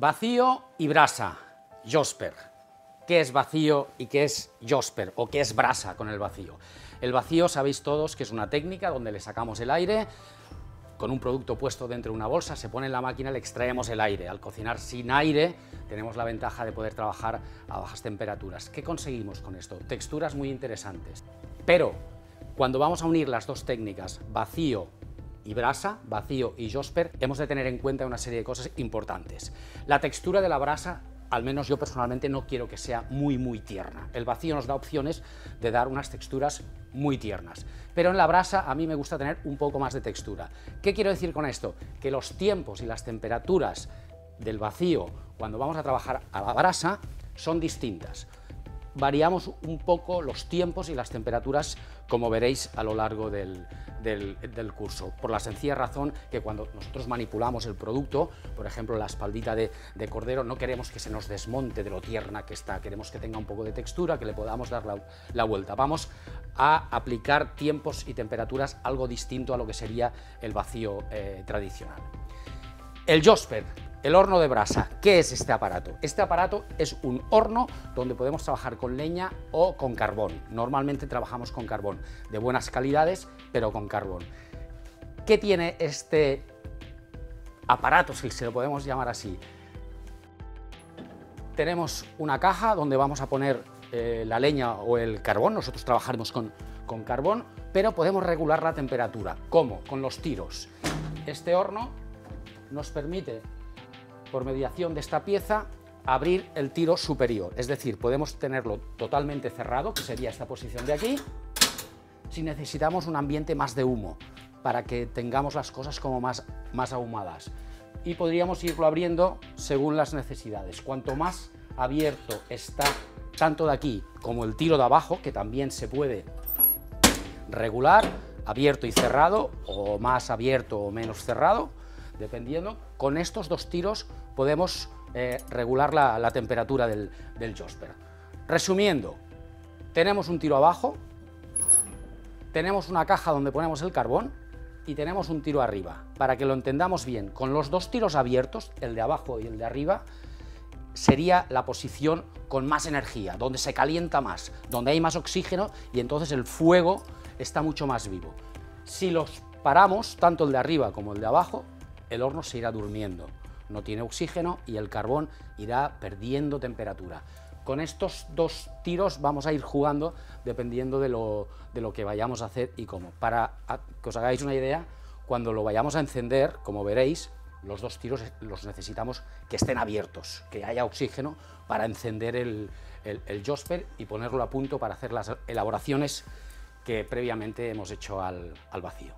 Vacío y brasa, Josper. ¿Qué es vacío y qué es Josper o qué es brasa con el vacío? El vacío sabéis todos que es una técnica donde le sacamos el aire, con un producto puesto dentro de una bolsa, se pone en la máquina, le extraemos el aire. Al cocinar sin aire tenemos la ventaja de poder trabajar a bajas temperaturas. ¿Qué conseguimos con esto? Texturas muy interesantes. Pero cuando vamos a unir las dos técnicas, vacío y brasa, vacío y Josper, hemos de tener en cuenta una serie de cosas importantes. La textura de la brasa al menos yo personalmente no quiero que sea muy muy tierna. El vacío nos da opciones de dar unas texturas muy tiernas, pero en la brasa a mí me gusta tener un poco más de textura. ¿Qué quiero decir con esto? Que los tiempos y las temperaturas del vacío cuando vamos a trabajar a la brasa son distintas variamos un poco los tiempos y las temperaturas, como veréis a lo largo del, curso, por la sencilla razón que cuando nosotros manipulamos el producto, por ejemplo la espaldita de, cordero, no queremos que se nos desmonte de lo tierna que está, queremos que tenga un poco de textura, que le podamos dar la, vuelta. Vamos a aplicar tiempos y temperaturas algo distinto a lo que sería el vacío eh, tradicional. El Josper, el horno de brasa, ¿qué es este aparato? Este aparato es un horno donde podemos trabajar con leña o con carbón. Normalmente trabajamos con carbón, de buenas calidades, pero con carbón. ¿Qué tiene este aparato, si se lo podemos llamar así? Tenemos una caja donde vamos a poner eh, la leña o el carbón, nosotros trabajaremos con, con carbón, pero podemos regular la temperatura. ¿Cómo? Con los tiros. Este horno nos permite por mediación de esta pieza, abrir el tiro superior. Es decir, podemos tenerlo totalmente cerrado, que sería esta posición de aquí, si necesitamos un ambiente más de humo, para que tengamos las cosas como más, más ahumadas. Y podríamos irlo abriendo según las necesidades. Cuanto más abierto está tanto de aquí como el tiro de abajo, que también se puede regular, abierto y cerrado, o más abierto o menos cerrado, dependiendo, con estos dos tiros podemos eh, regular la, temperatura del, del Josper. Resumiendo, tenemos un tiro abajo, tenemos una caja donde ponemos el carbón y tenemos un tiro arriba. Para que lo entendamos bien, con los dos tiros abiertos, el de abajo y el de arriba, sería la posición con más energía, donde se calienta más, donde hay más oxígeno y entonces el fuego está mucho más vivo. Si los paramos, tanto el de arriba como el de abajo, el horno se irá durmiendo, no tiene oxígeno y el carbón irá perdiendo temperatura. Con estos dos tiros vamos a ir jugando dependiendo de lo, que vayamos a hacer y cómo. Para que os hagáis una idea, cuando lo vayamos a encender, como veréis, los dos tiros los necesitamos que estén abiertos, que haya oxígeno para encender el, el, Josper y ponerlo a punto para hacer las elaboraciones que previamente hemos hecho al vacío.